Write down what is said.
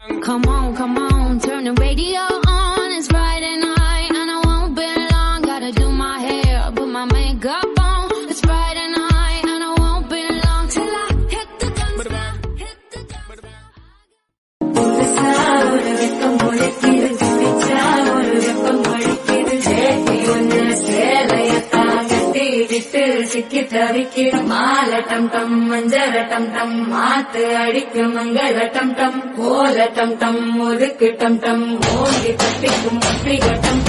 Come on, come on, turn the radio on. It's Friday night and I won't be long. Gotta do my hair, put my makeup on. It's Friday விட்டு சிக்கி தவிக்கிற மாலட்டம் டம் மஞ்சளட்டம் டம் டம் மாத்து அடிக்கு மங்கள டம் டம் கோலட்டம் டம் ஒதுக்கு டம் டம் ஓங்கி தப்பிக்கும் பப்பி கட்டம் டம்